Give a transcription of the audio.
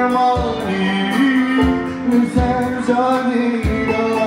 ceremony, new ceremony.